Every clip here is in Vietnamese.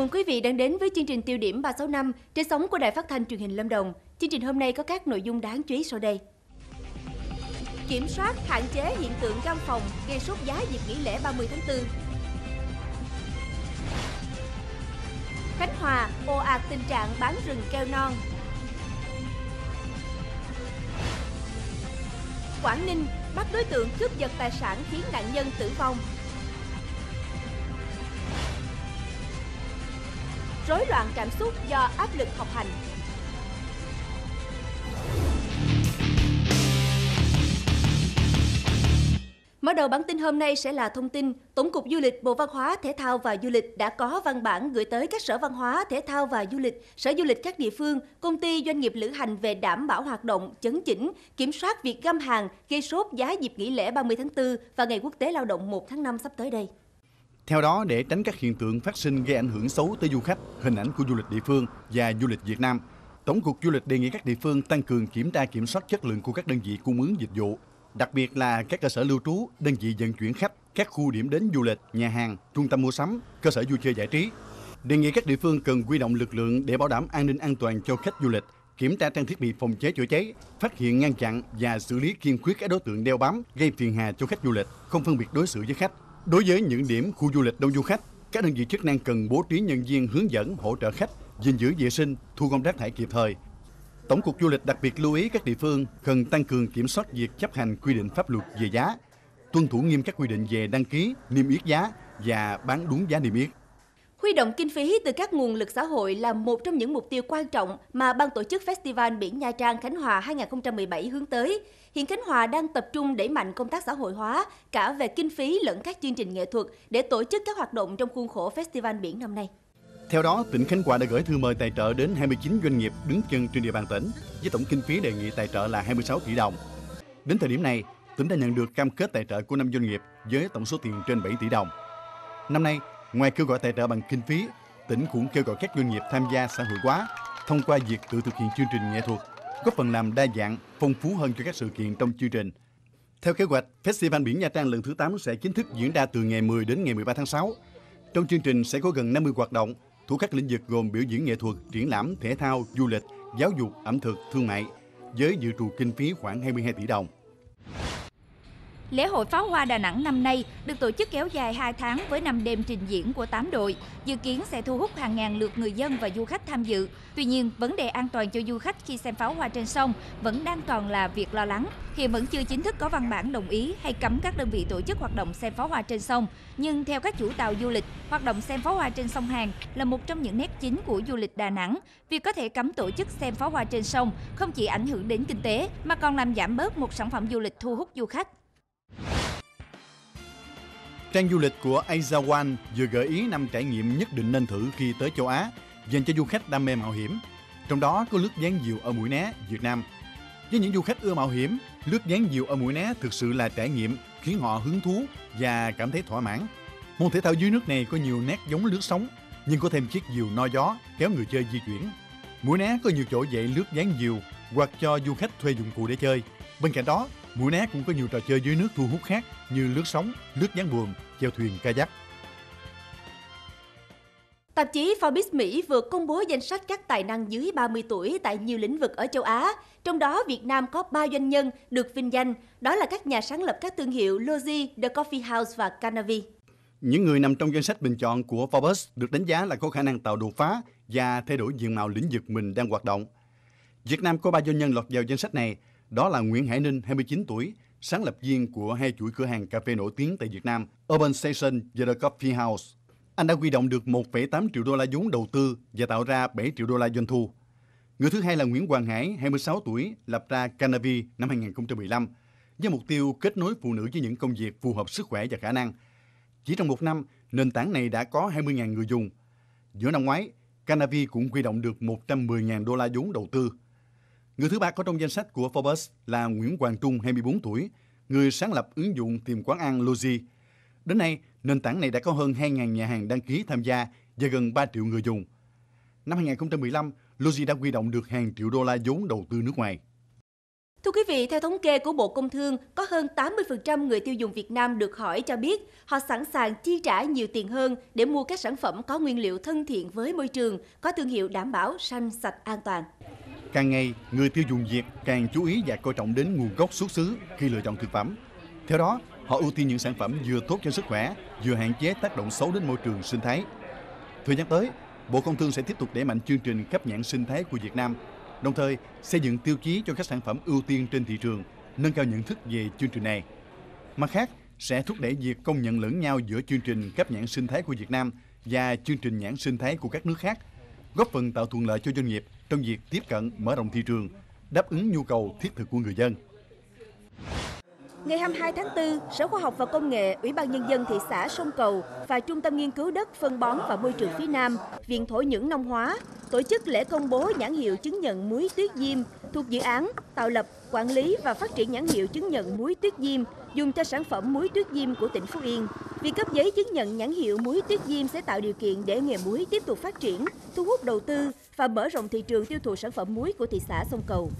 Mừng quý vị đang đến với chương trình tiêu điểm 365 trên sóng của Đài Phát thanh Truyền hình Lâm Đồng. Chương trình hôm nay có các nội dung đáng chú ý sau đây. Kiểm soát, hạn chế hiện tượng găm phòng gây sốt giá dịp nghỉ lễ 30 tháng 4. Khánh Hòa ồ ạt tình trạng bán rừng keo non. Quảng Ninh bắt đối tượng cướp giật tài sản khiến nạn nhân tử vong. Rối loạn cảm xúc do áp lực học hành. Mở đầu bản tin hôm nay sẽ là thông tin Tổng cục Du lịch Bộ Văn hóa, Thể thao và Du lịch đã có văn bản gửi tới các sở văn hóa, thể thao và du lịch, sở du lịch các địa phương, công ty doanh nghiệp lữ hành về đảm bảo hoạt động, chấn chỉnh, kiểm soát việc găm hàng, gây sốt giá dịp nghỉ lễ 30 tháng 4 và Ngày Quốc tế Lao động 1 tháng 5 sắp tới đây. Theo đó, để tránh các hiện tượng phát sinh gây ảnh hưởng xấu tới du khách, hình ảnh của du lịch địa phương và du lịch Việt Nam, Tổng cục Du lịch đề nghị các địa phương tăng cường kiểm tra kiểm soát chất lượng của các đơn vị cung ứng dịch vụ, đặc biệt là các cơ sở lưu trú, đơn vị vận chuyển khách, các khu điểm đến du lịch, nhà hàng, trung tâm mua sắm, cơ sở vui chơi giải trí. Đề nghị các địa phương cần quy động lực lượng để bảo đảm an ninh an toàn cho khách du lịch, kiểm tra trang thiết bị phòng cháy chữa cháy, phát hiện ngăn chặn và xử lý kiên quyết các đối tượng đeo bám gây phiền hà cho khách du lịch, không phân biệt đối xử với khách. Đối với những điểm khu du lịch đông du khách, các đơn vị chức năng cần bố trí nhân viên hướng dẫn hỗ trợ khách, gìn giữ vệ sinh, thu gom rác thải kịp thời. Tổng cục Du lịch đặc biệt lưu ý các địa phương cần tăng cường kiểm soát việc chấp hành quy định pháp luật về giá, tuân thủ nghiêm các quy định về đăng ký, niêm yết giá và bán đúng giá niêm yết. Huy động kinh phí từ các nguồn lực xã hội là một trong những mục tiêu quan trọng mà ban tổ chức Festival Biển Nha Trang Khánh Hòa 2017 hướng tới. Hiện Khánh Hòa đang tập trung đẩy mạnh công tác xã hội hóa cả về kinh phí lẫn các chương trình nghệ thuật để tổ chức các hoạt động trong khuôn khổ Festival Biển năm nay. Theo đó, tỉnh Khánh Hòa đã gửi thư mời tài trợ đến 29 doanh nghiệp đứng chân trên địa bàn tỉnh với tổng kinh phí đề nghị tài trợ là 26 tỷ đồng. Đến thời điểm này, tỉnh đã nhận được cam kết tài trợ của 5 doanh nghiệp với tổng số tiền trên 7 tỷ đồng. Năm nay, ngoài kêu gọi tài trợ bằng kinh phí, tỉnh cũng kêu gọi các doanh nghiệp tham gia xã hội hóa thông qua việc tự thực hiện chương trình nghệ thuật, góp phần làm đa dạng, phong phú hơn cho các sự kiện trong chương trình. Theo kế hoạch, Festival Biển Nha Trang lần thứ 8 sẽ chính thức diễn ra từ ngày 10 đến ngày 13 tháng 6. Trong chương trình sẽ có gần 50 hoạt động thuộc các lĩnh vực gồm biểu diễn nghệ thuật, triển lãm, thể thao, du lịch, giáo dục, ẩm thực, thương mại, với dự trù kinh phí khoảng 22 tỷ đồng. Lễ hội pháo hoa Đà Nẵng năm nay được tổ chức kéo dài 2 tháng với 5 đêm trình diễn của 8 đội, dự kiến sẽ thu hút hàng ngàn lượt người dân và du khách tham dự. Tuy nhiên, vấn đề an toàn cho du khách khi xem pháo hoa trên sông vẫn đang còn là việc lo lắng. Hiện vẫn chưa chính thức có văn bản đồng ý hay cấm các đơn vị tổ chức hoạt động xem pháo hoa trên sông. Nhưng theo các chủ tàu du lịch, hoạt động xem pháo hoa trên sông Hàn là một trong những nét chính của du lịch Đà Nẵng. Việc có thể cấm tổ chức xem pháo hoa trên sông không chỉ ảnh hưởng đến kinh tế mà còn làm giảm bớt một sản phẩm du lịch thu hút du khách. Trang du lịch của Azawan vừa gợi ý năm trải nghiệm nhất định nên thử khi tới châu Á dành cho du khách đam mê mạo hiểm. Trong đó có lướt dáng diều ở Mũi Né, Việt Nam. Với những du khách ưa mạo hiểm, lướt dáng diều ở Mũi Né thực sự là trải nghiệm khiến họ hứng thú và cảm thấy thỏa mãn. Môn thể thao dưới nước này có nhiều nét giống lướt sóng, nhưng có thêm chiếc diều no gió kéo người chơi di chuyển. Mũi Né có nhiều chỗ dạy lướt dáng diều hoặc cho du khách thuê dụng cụ để chơi. Bên cạnh đó, Mũi Né cũng có nhiều trò chơi dưới nước thu hút khác như lướt sóng, lướt ván buồm, chèo thuyền kayak. Tạp chí Forbes Mỹ vừa công bố danh sách các tài năng dưới 30 tuổi tại nhiều lĩnh vực ở châu Á. Trong đó, Việt Nam có 3 doanh nhân được vinh danh, đó là các nhà sáng lập các thương hiệu Logi, The Coffee House và Canavi. Những người nằm trong danh sách bình chọn của Forbes được đánh giá là có khả năng tạo đột phá và thay đổi diện mạo lĩnh vực mình đang hoạt động. Việt Nam có 3 doanh nhân lọt vào danh sách này, đó là Nguyễn Hải Ninh, 29 tuổi, sáng lập viên của hai chuỗi cửa hàng cà phê nổi tiếng tại Việt Nam, Urban Station và The Coffee House. Anh đã huy động được 1,8 triệu đô la vốn đầu tư và tạo ra 7 triệu đô la doanh thu. Người thứ hai là Nguyễn Hoàng Hải, 26 tuổi, lập ra Canavi năm 2015 với mục tiêu kết nối phụ nữ với những công việc phù hợp sức khỏe và khả năng. Chỉ trong một năm, nền tảng này đã có 20.000 người dùng. Giữa năm ngoái, Canavi cũng huy động được 110.000 đô la vốn đầu tư. Người thứ ba có trong danh sách của Forbes là Nguyễn Hoàng Trung, 24 tuổi, người sáng lập ứng dụng tìm quán ăn Logi. Đến nay, nền tảng này đã có hơn 2.000 nhà hàng đăng ký tham gia và gần 3 triệu người dùng. Năm 2015, Logi đã huy động được hàng triệu đô la vốn đầu tư nước ngoài. Thưa quý vị, theo thống kê của Bộ Công Thương, có hơn 80% người tiêu dùng Việt Nam được hỏi cho biết họ sẵn sàng chi trả nhiều tiền hơn để mua các sản phẩm có nguyên liệu thân thiện với môi trường, có thương hiệu đảm bảo xanh, sạch, an toàn. Càng ngày, người tiêu dùng Việt càng chú ý và coi trọng đến nguồn gốc xuất xứ khi lựa chọn thực phẩm. Theo đó, họ ưu tiên những sản phẩm vừa tốt cho sức khỏe, vừa hạn chế tác động xấu đến môi trường sinh thái. Thời gian tới, Bộ Công Thương sẽ tiếp tục đẩy mạnh chương trình cấp nhãn sinh thái của Việt Nam, đồng thời xây dựng tiêu chí cho các sản phẩm ưu tiên trên thị trường, nâng cao nhận thức về chương trình này. Mặt khác, sẽ thúc đẩy việc công nhận lẫn nhau giữa chương trình cấp nhãn sinh thái của Việt Nam và chương trình nhãn sinh thái của các nước khác, góp phần tạo thuận lợi cho doanh nghiệp trong việc tiếp cận mở rộng thị trường, đáp ứng nhu cầu thiết thực của người dân. Ngày 22 tháng 4, Sở Khoa học và Công nghệ, Ủy ban Nhân dân thị xã Sông Cầu và Trung tâm Nghiên cứu đất, phân bón và môi trường phía Nam, Viện Thổ nhưỡng Nông Hóa tổ chức lễ công bố nhãn hiệu chứng nhận muối tuyết diêm thuộc dự án tạo lập, quản lý và phát triển nhãn hiệu chứng nhận muối tuyết diêm dùng cho sản phẩm muối tuyết diêm của tỉnh Phú Yên. Việc cấp giấy chứng nhận nhãn hiệu muối tuyết diêm sẽ tạo điều kiện để nghề muối tiếp tục phát triển, thu hút đầu tư và mở rộng thị trường tiêu thụ sản phẩm muối của thị xã Sông Cầu.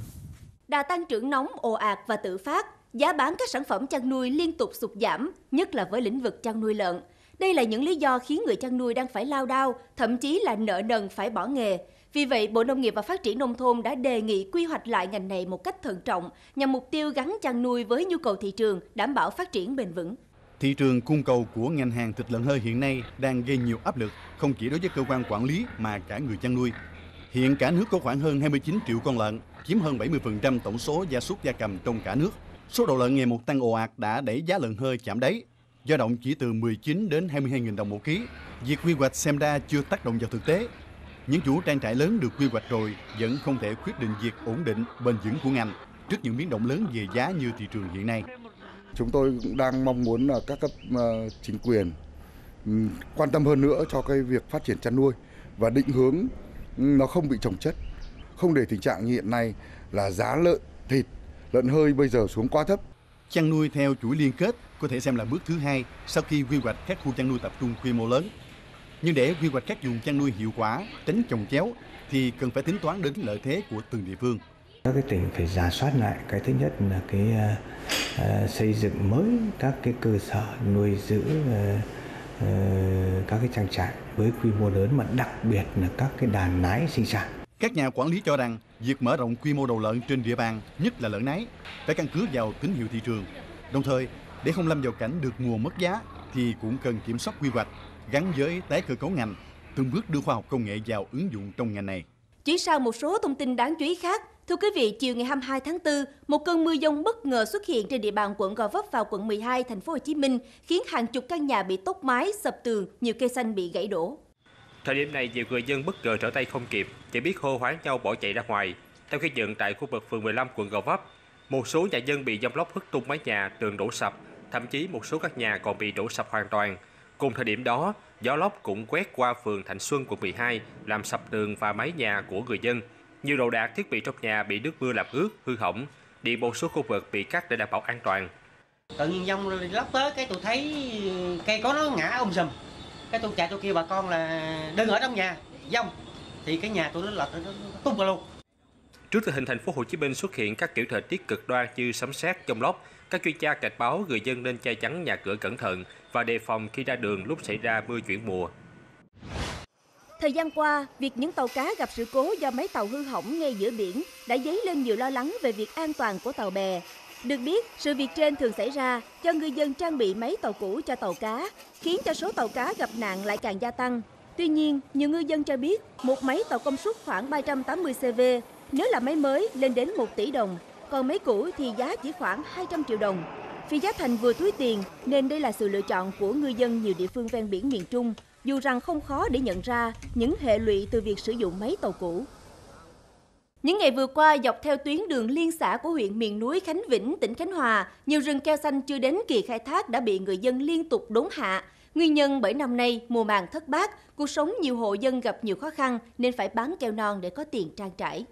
Đà tăng trưởng nóng ồ ạt và tự phát, giá bán các sản phẩm chăn nuôi liên tục sụt giảm, nhất là với lĩnh vực chăn nuôi lợn. Đây là những lý do khiến người chăn nuôi đang phải lao đao, thậm chí là nợ nần phải bỏ nghề. Vì vậy, Bộ Nông nghiệp và Phát triển Nông thôn đã đề nghị quy hoạch lại ngành này một cách thận trọng nhằm mục tiêu gắn chăn nuôi với nhu cầu thị trường, đảm bảo phát triển bền vững. Thị trường cung cầu của ngành hàng thịt lợn hơi hiện nay đang gây nhiều áp lực, không chỉ đối với cơ quan quản lý mà cả người chăn nuôi. Hiện cả nước có khoảng hơn 29 triệu con lợn, chiếm hơn 70% tổng số gia súc gia cầm trong cả nước. Số đầu lợn ngày một tăng ồ ạt đã đẩy giá lợn hơi chạm đáy, dao động chỉ từ 19 đến 22.000 đồng một ký. Việc quy hoạch xem ra chưa tác động vào thực tế. Những chủ trang trại lớn được quy hoạch rồi vẫn không thể quyết định việc ổn định, bền vững của ngành trước những biến động lớn về giá như thị trường hiện nay. Chúng tôi cũng đang mong muốn là các cấp ờ, chính quyền ừ, quan tâm hơn nữa cho cái việc phát triển chăn nuôi và định hướng ừ, nó không bị trồng chất, không để tình trạng như hiện nay là giá lợn thịt lợn hơi bây giờ xuống quá thấp. Chăn nuôi theo chuỗi liên kết có thể xem là bước thứ hai sau khi quy hoạch các khu chăn nuôi tập trung quy mô lớn. Nhưng để quy hoạch các vùng chăn nuôi hiệu quả, tránh trồng chéo thì cần phải tính toán đến lợi thế của từng địa phương. Các cái tỉnh phải giả soát lại cái thứ nhất là cái uh, xây dựng mới các cái cơ sở nuôi giữ uh, uh, các cái trang trại với quy mô lớn mà đặc biệt là các cái đàn nái sinh sản các nhà quản lý cho rằng việc mở rộng quy mô đầu lợn trên địa bàn, nhất là lợn nái, phải căn cứ vào tín hiệu thị trường. Đồng thời, để không lâm vào cảnh được mùa mất giá thì cũng cần kiểm soát quy hoạch gắn với tái cơ cấu ngành, từng bước đưa khoa học công nghệ vào ứng dụng trong ngành này. Chuyển sang một số thông tin đáng chú ý khác, Thưa quý vị, chiều ngày 22 tháng 4, một cơn mưa dông bất ngờ xuất hiện trên địa bàn quận Gò Vấp vào quận 12, thành phố Hồ Chí Minh, khiến hàng chục căn nhà bị tốc mái, sập tường, nhiều cây xanh bị gãy đổ. Thời điểm này, nhiều người dân bất ngờ trở tay không kịp, chỉ biết hô hoáng nhau bỏ chạy ra ngoài. Theo ghi nhận tại khu vực phường 15 quận Gò Vấp, một số nhà dân bị dông lốc hất tung mái nhà, tường đổ sập, thậm chí một số các nhà còn bị đổ sập hoàn toàn. Cùng thời điểm đó, gió lốc cũng quét qua phường Thạnh Xuân, quận 12, làm sập tường và mái nhà của người dân. Nhiều đồ đạc thiết bị trong nhà bị nước mưa làm ướt, hư hỏng, điện một số khu vực bị cắt để đảm bảo an toàn. Tự nhiên dông lốc tới cái tôi thấy cây có nó ngã ông sùm cái tôi chạy tôi kêu bà con là đừng ở trong nhà dông thì cái nhà tôi nó lật nó tung ra luôn Trước tình hình thành phố Hồ Chí Minh xuất hiện các kiểu thời tiết cực đoan như sấm sét, dông lốc, các chuyên gia cảnh báo người dân nên che chắn nhà cửa cẩn thận và đề phòng khi ra đường lúc xảy ra mưa chuyển mùa. Thời gian qua, việc những tàu cá gặp sự cố do máy tàu hư hỏng ngay giữa biển đã dấy lên nhiều lo lắng về việc an toàn của tàu bè. Được biết, sự việc trên thường xảy ra do ngư dân trang bị máy tàu cũ cho tàu cá, khiến cho số tàu cá gặp nạn lại càng gia tăng. Tuy nhiên, nhiều ngư dân cho biết một máy tàu công suất khoảng 380 CV, nếu là máy mới lên đến 1 tỷ đồng, còn máy cũ thì giá chỉ khoảng 200 triệu đồng. Vì giá thành vừa túi tiền nên đây là sự lựa chọn của ngư dân nhiều địa phương ven biển miền Trung, dù rằng không khó để nhận ra những hệ lụy từ việc sử dụng máy tàu cũ. Những ngày vừa qua, dọc theo tuyến đường liên xã của huyện miền núi Khánh Vĩnh, tỉnh Khánh Hòa, nhiều rừng keo xanh chưa đến kỳ khai thác đã bị người dân liên tục đốn hạ. Nguyên nhân bởi năm nay mùa màng thất bát, cuộc sống nhiều hộ dân gặp nhiều khó khăn nên phải bán keo non để có tiền trang trải.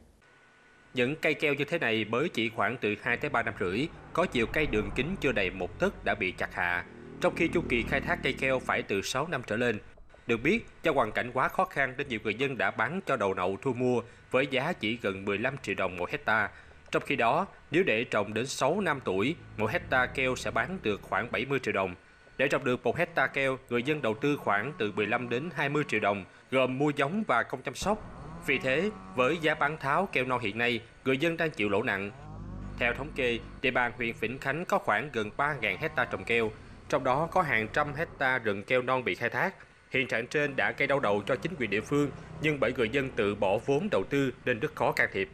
Những cây keo như thế này mới chỉ khoảng từ 2 tới 3 năm rưỡi, có chiều cây đường kính chưa đầy một tấc đã bị chặt hạ, trong khi chu kỳ khai thác cây keo phải từ 6 năm trở lên. Được biết, do hoàn cảnh quá khó khăn nên nhiều người dân đã bán cho đầu nậu thu mua với giá chỉ gần 15 triệu đồng một hecta. Trong khi đó, nếu để trồng đến 6 năm tuổi, mỗi hecta keo sẽ bán được khoảng 70 triệu đồng. Để trồng được một hecta keo, người dân đầu tư khoảng từ 15 đến 20 triệu đồng, gồm mua giống và công chăm sóc. Vì thế, với giá bán tháo keo non hiện nay, người dân đang chịu lỗ nặng. Theo thống kê, địa bàn huyện Vĩnh Khánh có khoảng gần 3.000 hecta trồng keo, trong đó có hàng trăm hecta rừng keo non bị khai thác. Hiện trạng trên đã gây đau đầu cho chính quyền địa phương, nhưng bởi người dân tự bỏ vốn đầu tư nên rất khó can thiệp.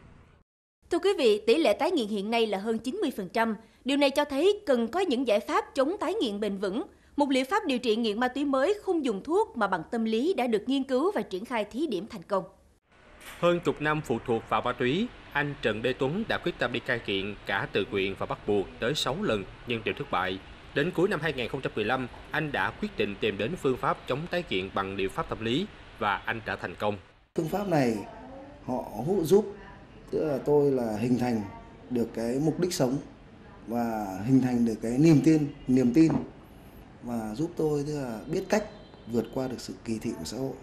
Thưa quý vị, tỷ lệ tái nghiện hiện nay là hơn 90%. Điều này cho thấy cần có những giải pháp chống tái nghiện bền vững. Một liệu pháp điều trị nghiện ma túy mới không dùng thuốc mà bằng tâm lý đã được nghiên cứu và triển khai thí điểm thành công. Hơn chục năm phụ thuộc vào ma túy, anh Trần Đê Tuấn đã quyết tâm đi cai nghiện cả tự nguyện và bắt buộc tới 6 lần nhưng đều thất bại. Đến cuối năm 2015, anh đã quyết định tìm đến phương pháp chống tái nghiện bằng liệu pháp tâm lý và anh đã thành công. Phương pháp này họ hỗ giúp tức là tôi là hình thành được cái mục đích sống và hình thành được cái niềm tin, niềm tin và giúp tôi tức là biết cách vượt qua được sự kỳ thị của xã hội.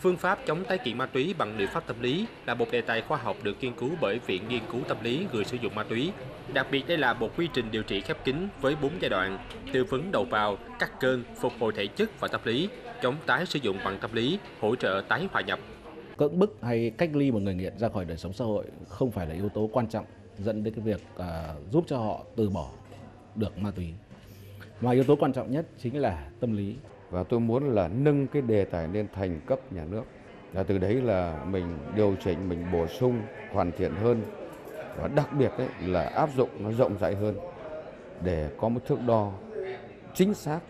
Phương pháp chống tái nghiện ma túy bằng liệu pháp tâm lý là một đề tài khoa học được nghiên cứu bởi Viện Nghiên cứu Tâm lý người sử dụng ma túy. Đặc biệt đây là một quy trình điều trị khép kín với 4 giai đoạn, tư vấn đầu vào, cắt cơn, phục hồi thể chất và tâm lý, chống tái sử dụng bằng tâm lý, hỗ trợ tái hòa nhập. Cưỡng bức hay cách ly một người nghiện ra khỏi đời sống xã hội không phải là yếu tố quan trọng dẫn đến cái việc uh, giúp cho họ từ bỏ được ma túy. Mà yếu tố quan trọng nhất chính là tâm lý và tôi muốn là nâng cái đề tài lên thành cấp nhà nước và từ đấy là mình điều chỉnh mình bổ sung hoàn thiện hơn và đặc biệt đấy là áp dụng nó rộng rãi hơn để có một thước đo chính xác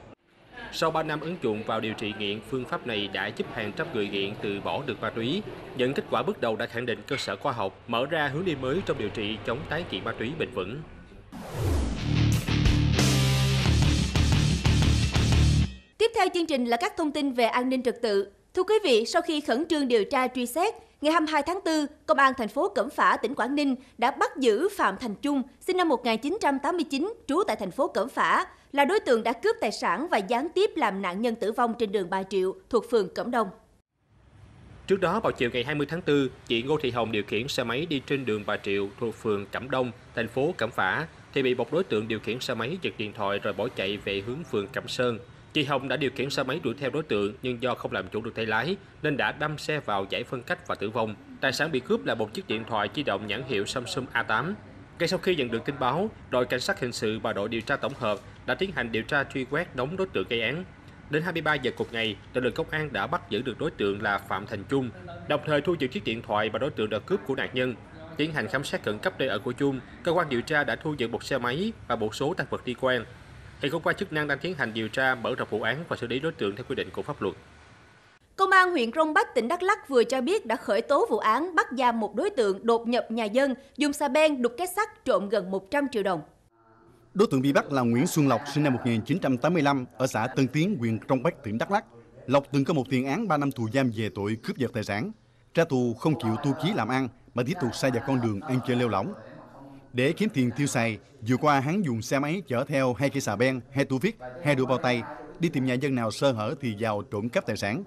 sau 3 năm ứng dụng vào điều trị nghiện, phương pháp này đã giúp hàng trăm người nghiện từ bỏ được ma túy. Những kết quả bước đầu đã khẳng định cơ sở khoa học, mở ra hướng đi mới trong điều trị chống tái nghiện ma túy bền vững. Theo chương trình là các thông tin về an ninh trật tự. Thưa quý vị, sau khi khẩn trương điều tra truy xét, ngày 22 tháng 4, Công an thành phố Cẩm Phả, tỉnh Quảng Ninh đã bắt giữ Phạm Thành Trung, sinh năm 1989, trú tại thành phố Cẩm Phả, là đối tượng đã cướp tài sản và gián tiếp làm nạn nhân tử vong trên đường Bà Triệu thuộc phường Cẩm Đông. Trước đó vào chiều ngày 20 tháng 4, chị Ngô Thị Hồng điều khiển xe máy đi trên đường Bà Triệu thuộc phường Cẩm Đông, thành phố Cẩm Phả thì bị một đối tượng điều khiển xe máy giật điện thoại rồi bỏ chạy về hướng phường Cẩm Sơn. Chị Hồng đã điều khiển xe máy đuổi theo đối tượng nhưng do không làm chủ được tay lái nên đã đâm xe vào giải phân cách và tử vong. Tài sản bị cướp là một chiếc điện thoại di động nhãn hiệu Samsung A8. Ngay sau khi nhận được tin báo, đội cảnh sát hình sự và đội điều tra tổng hợp đã tiến hành điều tra truy quét đóng đối tượng gây án. Đến 23 giờ cùng ngày, lực lượng công an đã bắt giữ được đối tượng là Phạm Thành Trung, đồng thời thu giữ chiếc điện thoại và đối tượng đã cướp của nạn nhân. Tiến hành khám xét khẩn cấp nơi ở của Trung, cơ quan điều tra đã thu giữ một xe máy và một số tăng vật liên quan. Hiện cơ quan chức năng đang tiến hành điều tra, mở rộng vụ án và xử lý đối tượng theo quy định của pháp luật. Công an huyện Rông Bách, tỉnh Đắk Lắk vừa cho biết đã khởi tố vụ án bắt giam một đối tượng đột nhập nhà dân, dùng xà beng đục kết sắt trộm gần 100 triệu đồng. Đối tượng bị bắt là Nguyễn Xuân Lộc, sinh năm 1985, ở xã Tân Tiến, huyện Rông Bách, tỉnh Đắk Lắk. Lộc từng có một tiền án 3 năm tù giam về tội cướp giật tài sản. Ra tù không chịu tu chí làm ăn mà tiếp tục sai vào con đường ăn chơi lêu lỏng. Để kiếm tiền tiêu xài, vừa qua hắn dùng xe máy chở theo hai cây xà beng, hai tủ viết, hai đũa bao tay, đi tìm nhà dân nào sơ hở thì vào trộm cắp tài sản.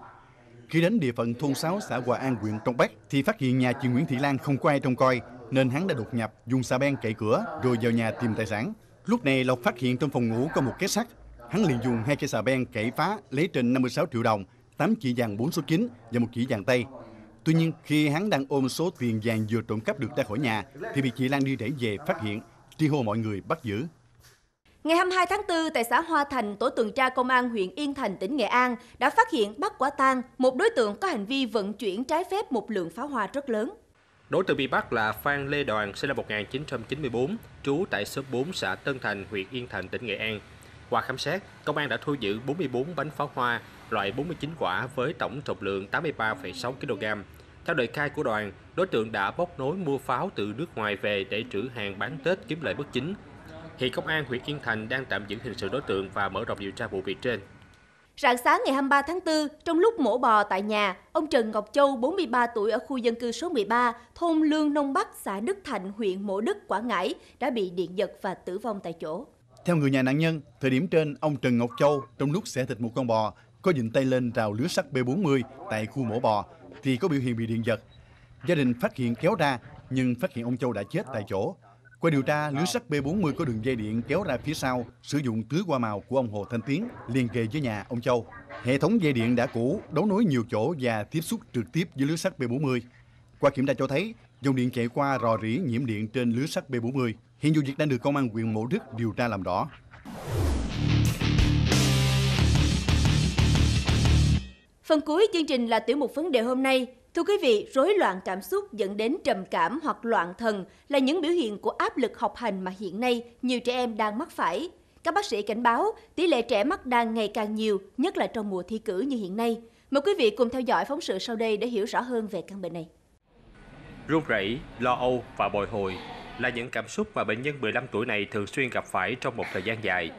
Khi đến địa phận thôn 6 xã Hòa An huyện Trong Bắc thì phát hiện nhà chị Nguyễn Thị Lan không có ai trông coi nên hắn đã đột nhập dùng xà beng cậy cửa rồi vào nhà tìm tài sản. Lúc này Lộc phát hiện trong phòng ngủ có một cái sắt. Hắn liền dùng hai cây xà beng cậy phá lấy trên 56 triệu đồng, 8 chỉ vàng 4 số 9 và một chỉ vàng tây. Tuy nhiên, khi hắn đang ôm số tiền vàng vừa trộm cắp được ra khỏi nhà, thì bị chị Lan đi đẩy về phát hiện, tri hô mọi người bắt giữ. Ngày 22 tháng 4, tại xã Hoa Thành, tổ tuần tra công an huyện Yên Thành, tỉnh Nghệ An đã phát hiện bắt quả tang một đối tượng có hành vi vận chuyển trái phép một lượng pháo hoa rất lớn. Đối tượng bị bắt là Phan Lê Đoàn, sinh năm 1994, trú tại số 4 xã Tân Thành, huyện Yên Thành, tỉnh Nghệ An. Qua khám xét, công an đã thu giữ 44 bánh pháo hoa loại 49 quả với tổng trọng lượng 83,6 kg. Theo lời khai của đoàn, đối tượng đã bốc nối mua pháo từ nước ngoài về để trữ hàng bán Tết kiếm lợi bất chính. Hiện công an huyện Yên Thành đang tạm giữ hình sự đối tượng và mở rộng điều tra vụ việc trên. Rạng sáng ngày 23 tháng 4, trong lúc mổ bò tại nhà, ông Trần Ngọc Châu, 43 tuổi ở khu dân cư số 13, thôn Lương Nông Bắc, xã Đức Thạnh, huyện Mộ Đức, Quảng Ngãi, đã bị điện giật và tử vong tại chỗ. Theo người nhà nạn nhân, thời điểm trên, ông Trần Ngọc Châu trong lúc xẻ thịt một con bò, có dịnh tay lên rào lưới sắt B40 tại khu mổ bò, thì có biểu hiện bị điện giật. Gia đình phát hiện kéo ra, nhưng phát hiện ông Châu đã chết tại chỗ. Qua điều tra, lưới sắt B40 có đường dây điện kéo ra phía sau, sử dụng tưới qua màu của ông Hồ Thanh Tiến liên kề với nhà ông Châu. Hệ thống dây điện đã cũ, đấu nối nhiều chỗ và tiếp xúc trực tiếp với lưới sắt B40. Qua kiểm tra cho thấy, dòng điện chạy qua rò rỉ nhiễm điện trên lưới sắt B40. Hiện vụ việc đang được công an huyện Mộ Đức điều tra làm rõ. Phần cuối chương trình là tiểu mục vấn đề hôm nay. Thưa quý vị, rối loạn cảm xúc dẫn đến trầm cảm hoặc loạn thần là những biểu hiện của áp lực học hành mà hiện nay nhiều trẻ em đang mắc phải. Các bác sĩ cảnh báo tỷ lệ trẻ mắc đang ngày càng nhiều, nhất là trong mùa thi cử như hiện nay. Mời quý vị cùng theo dõi phóng sự sau đây để hiểu rõ hơn về căn bệnh này. Run rẩy, lo âu và bồi hồi là những cảm xúc mà bệnh nhân 15 tuổi này thường xuyên gặp phải trong một thời gian dài.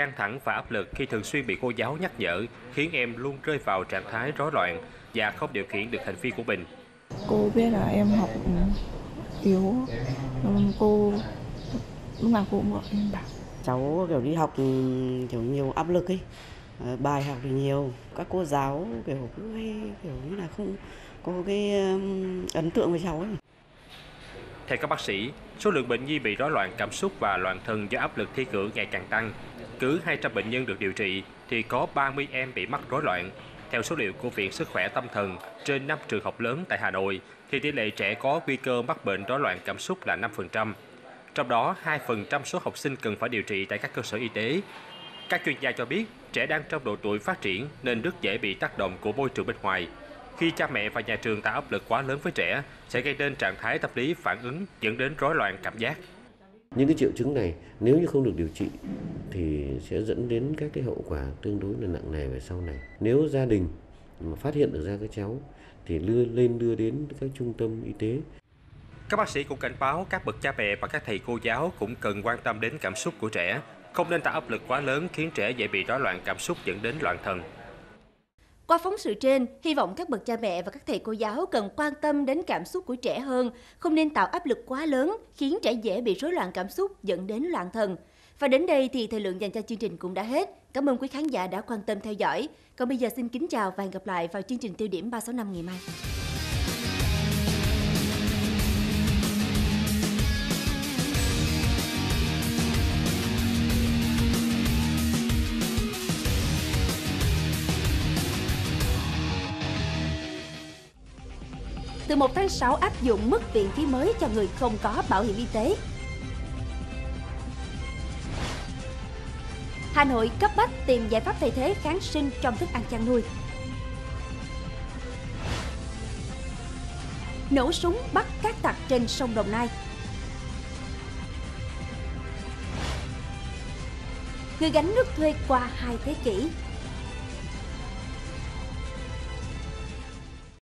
Căng thẳng và áp lực khi thường xuyên bị cô giáo nhắc nhở khiến em luôn rơi vào trạng thái rối loạn và không điều khiển được hành vi của mình. Cô biết là em học yếu, cô lúc nào cô cũng gọi em bảo. Cháu kiểu đi học kiểu nhiều áp lực ấy, ờ, bài học thì nhiều, các cô giáo kiểu cứ hay kiểu như là không có cái ấn tượng với cháu ấy. Theo các bác sĩ, số lượng bệnh nhi bị rối loạn cảm xúc và loạn thần do áp lực thi cử ngày càng tăng. Cứ 200 bệnh nhân được điều trị thì có 30 em bị mắc rối loạn. Theo số liệu của Viện Sức khỏe Tâm thần, trên 5 trường học lớn tại Hà Nội thì tỷ lệ trẻ có nguy cơ mắc bệnh rối loạn cảm xúc là 5%. Trong đó, 2% số học sinh cần phải điều trị tại các cơ sở y tế. Các chuyên gia cho biết, trẻ đang trong độ tuổi phát triển nên rất dễ bị tác động của môi trường bên ngoài. Khi cha mẹ và nhà trường tạo áp lực quá lớn với trẻ sẽ gây nên trạng thái tâm lý phản ứng dẫn đến rối loạn cảm giác. Những cái triệu chứng này nếu như không được điều trị thì sẽ dẫn đến các cái hậu quả tương đối là nặng nề về sau này. Nếu gia đình mà phát hiện được ra các cháu thì đưa lên đưa đến các trung tâm y tế. Các bác sĩ cũng cảnh báo các bậc cha mẹ và các thầy cô giáo cũng cần quan tâm đến cảm xúc của trẻ, không nên tạo áp lực quá lớn khiến trẻ dễ bị rối loạn cảm xúc dẫn đến loạn thần. Qua phóng sự trên, hy vọng các bậc cha mẹ và các thầy cô giáo cần quan tâm đến cảm xúc của trẻ hơn, không nên tạo áp lực quá lớn khiến trẻ dễ bị rối loạn cảm xúc dẫn đến loạn thần. Và đến đây thì thời lượng dành cho chương trình cũng đã hết. Cảm ơn quý khán giả đã quan tâm theo dõi. Còn bây giờ xin kính chào và hẹn gặp lại vào chương trình tiêu điểm 365 ngày mai. Từ 1 tháng 6 áp dụng mức viện phí mới cho người không có bảo hiểm y tế. Hà Nội cấp bách tìm giải pháp thay thế kháng sinh trong thức ăn chăn nuôi. Nổ súng bắt các tặc trên sông Đồng Nai. Người gánh nước thuê qua hai thế kỷ